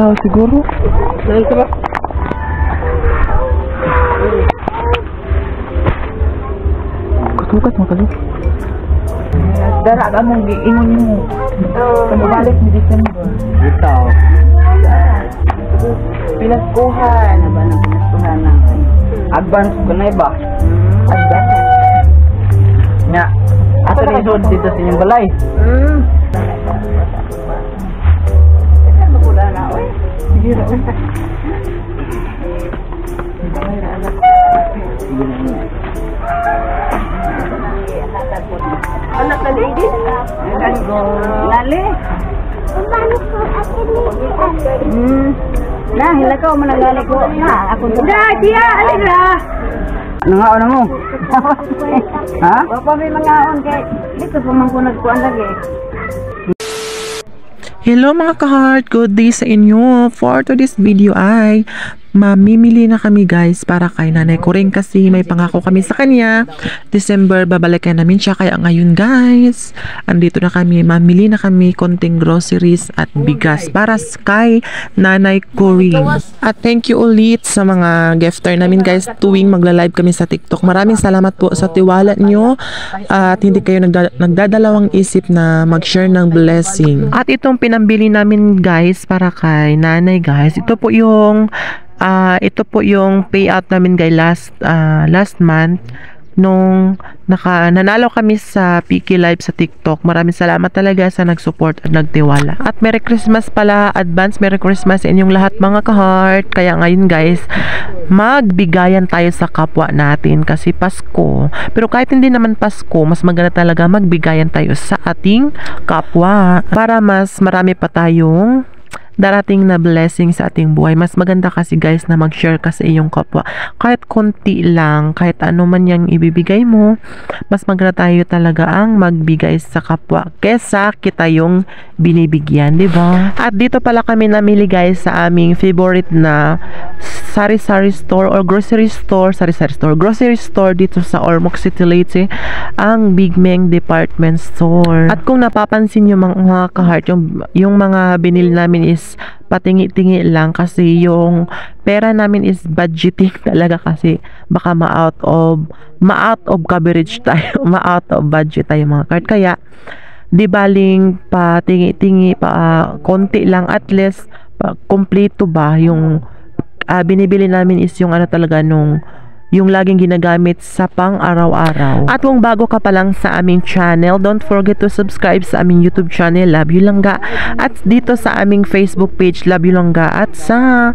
tao siguro. Saan ka ba? Katukat mo kali. Dara ka mong giingon mo. Kung balik ni December. Dito. Pinaskuhan. Ano ba nang pinaskuhan na? Advance ko na iba. Advance. Nya. Ato ni sud dito sa inyong balay. Hmm. Na, oy. Anak na lady? Lali? Hmm. Nah, hilakaw mo nang ko. Ha, ako to. Da, tiya, alin na. Ano nga ano mo? ha? Papa may mga on kay dito pa man ko nagkuan lagi. Hello mga ka-heart, good day sa inyo. For today's video ay mamimili na kami guys para kay nanay ko rin kasi may pangako kami sa kanya. December babalikan namin siya kaya ngayon guys, andito na kami, mamili na kami konting groceries at bigas para kay nanay ko rin. At thank you ulit sa mga gifter namin guys tuwing magla-live kami sa TikTok. Maraming salamat po sa tiwala nyo at hindi kayo nagda- nagdadalawang isip na mag-share ng blessing. At itong pinambili namin guys para kay nanay guys, ito po yung ah ito po yung payout namin guys last ah, last month nung naka, nanalo kami sa Piki Live sa TikTok. Maraming salamat talaga sa nag-support at nagtiwala. At Merry Christmas pala, advance Merry Christmas sa inyong lahat mga ka-heart. Kaya ngayon guys, magbigayan tayo sa kapwa natin kasi Pasko. Pero kahit hindi naman Pasko, mas maganda talaga magbigayan tayo sa ating kapwa para mas marami pa tayong darating na blessing sa ating buhay. Mas maganda kasi guys na mag-share ka sa iyong kapwa. Kahit konti lang, kahit ano man yung ibibigay mo, mas maganda tayo talaga ang magbigay sa kapwa kesa kita yung binibigyan, di ba? At dito pala kami namili guys sa aming favorite na sari-sari store or grocery store, sari-sari store, grocery store dito sa Ormoc City Leyte, ang Big Meng Department Store. At kung napapansin nyo mga ka-heart, yung, yung mga binili namin is patingi-tingi lang kasi yung pera namin is budgeting talaga kasi baka ma-out of ma-out of coverage tayo, ma-out of budget tayo mga card. Kaya di baling patingi-tingi pa ah, konti lang at least pa, kompleto ba yung ah, binibili namin is yung ano talaga nung yung laging ginagamit sa pang araw-araw. At kung bago ka pa lang sa aming channel, don't forget to subscribe sa aming YouTube channel, Love You Langga. At dito sa aming Facebook page, Love You Langga. At sa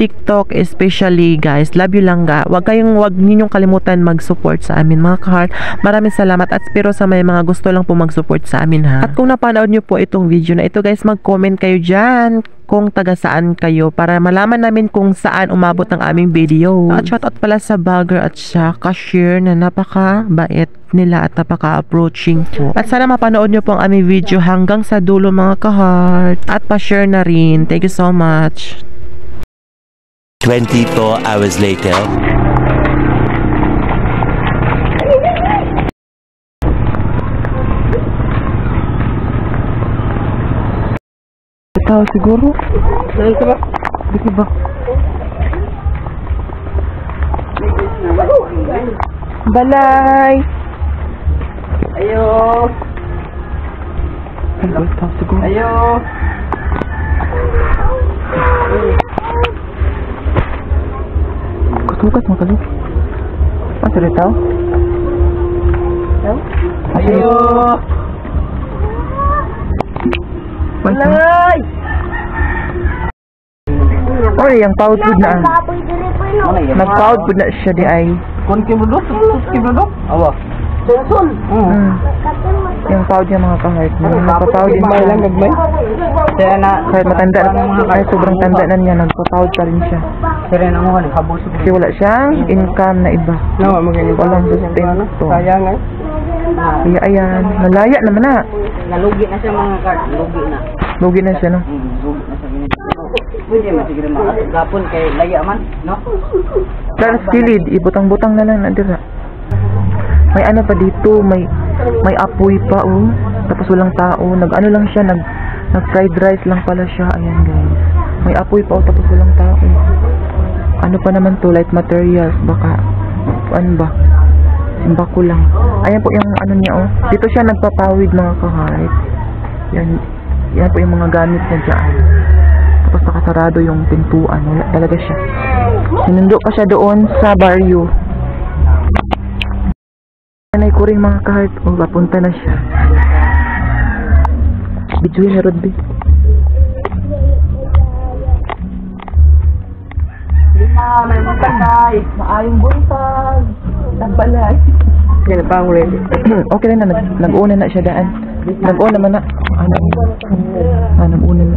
TikTok, especially guys, Love You Langga. Huwag kayong, huwag ninyong kalimutan mag-support sa amin mga ka-heart. Maraming salamat at pero sa may mga gusto lang po mag-support sa amin ha. At kung napanood nyo po itong video na ito guys, mag-comment kayo dyan kung taga saan kayo para malaman namin kung saan umabot ang aming video. At shoutout pala sa vlogger at sa cashier na napaka bait nila at napaka approaching po. At sana mapanood nyo po ang aming video hanggang sa dulo mga ka-heart. At pa-share na rin. Thank you so much. 24 hours later. Tao siguro. Saan ka ba? Di ba? Balay! Ayo. Ay, tao siguro. Ayo. Katukat mo kali. Ah, sorry tao? Ayo. Tao. Balay. Oy, ang pout food na. Ano yan? Nag-pout food na siya di ay. Kon kibudok, sus kibudok. Awa. Sulsul. Mm. Yung pout niya mga ka-heart. Nagpa-pout din siya. gagmay. Kaya na Kahit matanda, kahit sobrang tanda na niya, nagpa-pout pa rin siya. Kaya na mo ni habos ko. Kasi wala siyang income na iba. No, magani Walang sustento. Sayang eh. Kaya ayan, nalaya naman na. Nalugi na siya mga card. Nalugi na. Lugi na siya, no? Hmm, sulit na sa. Pwede man siguro mga gapon kay laya man, no? Sa kilid, ibutang-butang na lang na dira. May ano pa dito, may may apoy pa, oh. Tapos walang tao. Nag-ano lang siya, nag, nag fried rice lang pala siya. Ayan, guys. May apoy pa o tapos walang tao. Ano pa naman to? Light materials. Baka, ano ba? Simba ko lang. Ayan po yung ano niya oh. Dito siya nagpapawid mga kahart. Yan, yan po yung mga gamit niya dyan. Tapos nakasarado yung pintuan. Talaga siya. Sinundo pa siya doon sa barrio. Nanay ko rin mga kahart. Oh, papunta na siya. Bidyoy na Rodby. Lima, may magkakay. Maayong buntag. Nagbalay. Yan pa ang ready. okay na na. Nag, nag-una na siya daan. Nag-una man na. Ano? Ah, nag-una na.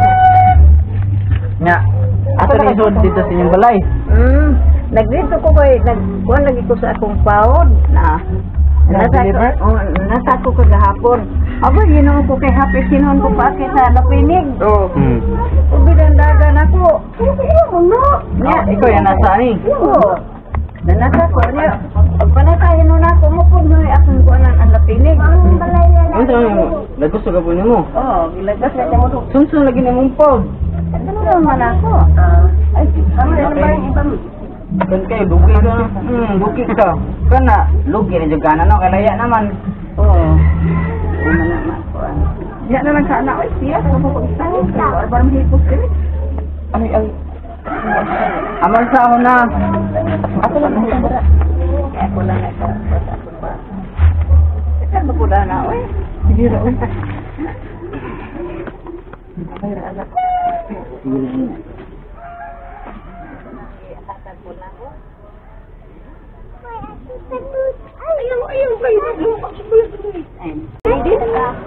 Nga. Ato ni Sud dito sa inyong balay. Mm. Nagdito ko kay nag kuan lagi ko sa akong paod na nasa oh, nasa ko kagahapon. Aba, ginawa ko kay happy sinon ko pa kay sa lapinig. Oh. Hmm. Ubidan dagan ako. Nya, ikaw yan nasa ni. Oo. Nanasa ko niya. Panatayin nun ako mo kung may akong kuanan ang lapinig. Ano sa mo? Lagos sa gabon mo. Oo, gilagas na mo. Sumsun lagi na mong pod. Ano naman ako? Ay, ano na ba yung ibang Kan kay lugi ka. Hmm, lugi ka. Kana lugi na jud kana no kalaya naman. Oo. Ano naman ko. Diya na lang sana ay siya kung mo pagsabi. Parang hipos ka. Ay, ay. Amal sa ako na. Ako lang ang sabara. Kaya ako lang ay sa ako po na oy? Sige ra. oy.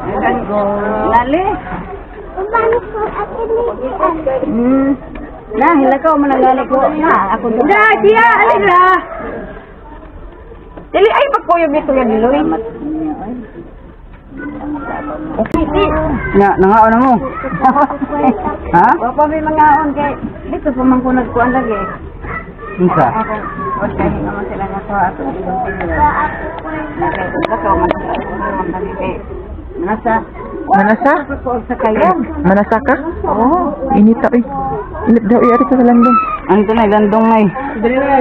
Ayan ko. Lali. Hmm. Na, hila ka mo nang ko. Na, ako doon. Da, siya, alin na. Dili ay pagkuyog ito yan niloy. Okay. Nga, nangaon na mo. ha? Pa may mga on kay dito pa man ko nagkuan lagi. Unsa? Ako, o kaya naman sila nga ato ibang sila. Ko ka man kay nasa Manasa? ko sa kayan. Manasa ka? Oo. Init ta, oy. Init daw, iyari sa landong. Ano ito na, landong na eh.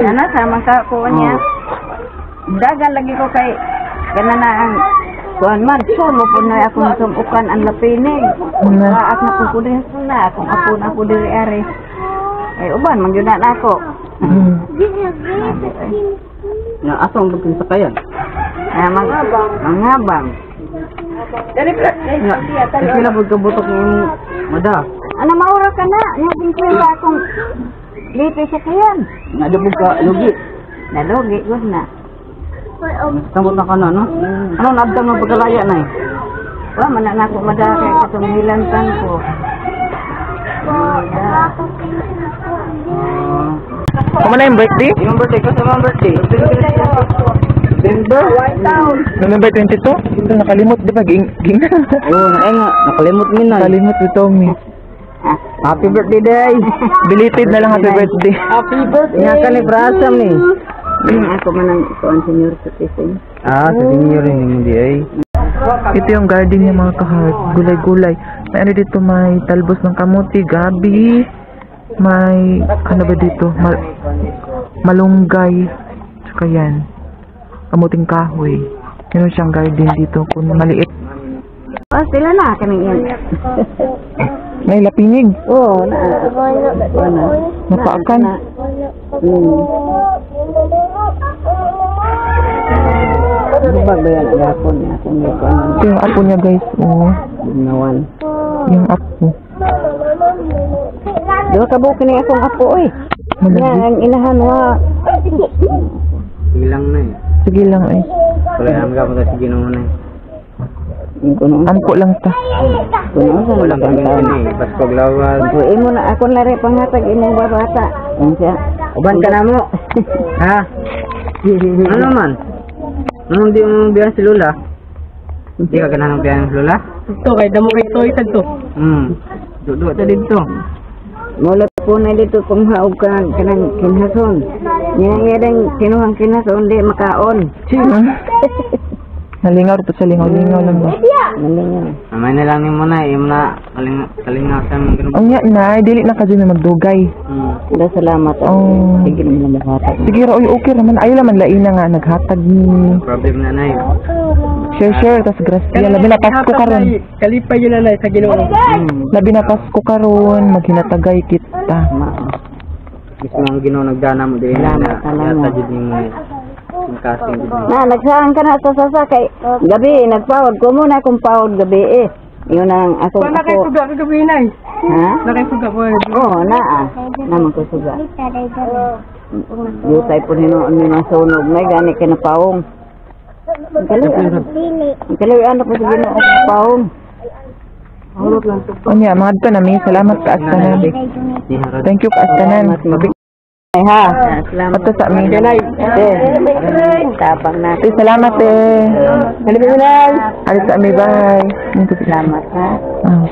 Ana sama ka ko niya. Dagan lagi ko kay kana na ang kuan man so mo po na akong sumukan ang lapinig. Na. Ako na ko diri na akong ako na ko diri ari. Ay uban man gyud na ako. Hmm. Nga, asong bagong sakayan. Ah, mangabang. Mangabang. Dari Nga, kasi na butok ng mada. Ano maura ka na? Yung pinkwela akong lipi sa kayan. Nga, dabog ka, lugi. Nalugi, good na. Samot na ka na, no? Ano, naabdang ng pagkalaya na eh? Wa, man na ako madakay katong hilantan ko. Ah, Kamo na yung birthday? yung birthday ko sa mga birthday. December? November 22? Ito, nakalimot, di ba? Ging. Oo, na nga, nakalimot mo na. eh. Nakalimot ito, mi. Happy birthday, day! Belated na lang happy birthday. Happy birthday! Nga ka ni Prasam ni. ako man ang kuan senior citizen. Ah, sa senior hindi ay. Ito yung garden niya mga kahart. Gulay-gulay. May ano dito, may talbos ng kamuti, gabi. May, ano ba dito? Mal malunggay. Tsaka yan. Kamuting kahoy. Meron siyang garden dito. Kung maliit. Oh, sila na kaming yan. May lapinig. Oo, na. Ano? Napaakan. Hmm. Bubag ba yan ang hapon niya kung may kuan Ito yung apo niya guys. Oo. nawan. Yung apo. Dua ka buki ni akong apo. Nga Malagi. ang inahan wa. Sige lang na eh. Sige lang eh. Wala naman ka punta sige naman na eh. Kuno Ampo lang ta. kuno sa kami taon. ni Paskog lawas. So, imo na ako lari panghatag imong babata. Yan siya. Uban ka na mo. ha? Ano man? Anong di mo biyan si Lula? Di ka ganang biyan si Lula? Ito, kay damo kay Toy Santo. Hmm. Duduk ta dito. Mula po na dito kung haog ka kanang kinhason. Yan nga din kinuhang kinhason di makaon. Nalingaw ito sa lingaw-lingaw lang ba? Malingan. Amay na lang mo na, im na kaling kalingasan mo ganun. Ang nga na, dili na ka dyan na magdugay. Hmm. Salamat. Oh. Sige naman na bata. Sige ra, uy, okay naman. Ayaw naman laina nga, naghatag ni Problem na na yun. share share, tas grasya. Labi na Pasko karon. Kalipay yun na sa Ginoo. Labi na Pasko karon, maghinatagay kita. Gusto mong ginoo nagdana mo dili na Salamat, salamat. yata yung jud. Na, nagsaan ka na sa sasakay. Gabi, nagpawad ko muna akong pawad gabi eh. Yun ang ako. Wala kay ako. suga kagabi na eh. Ha? Wala kay suga po. Oo, naa. Naman ko suga. Yutay po nino ang mga sunog. May gani ka na pawong. Ang kalaw. Ang kalaw ano po sa ginoo ang pawong. O niya, mga dito na mi. Salamat ka astanan. Thank you ka astanan. Ay ha. Salamat. Ato sa amin. Eh, tapang na. Ay, salamat eh. Salamat. Alis sa amin, bye. Salamat ha. Ah.